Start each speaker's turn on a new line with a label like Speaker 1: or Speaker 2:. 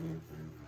Speaker 1: Mm-hmm.